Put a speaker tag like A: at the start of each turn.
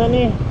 A: sana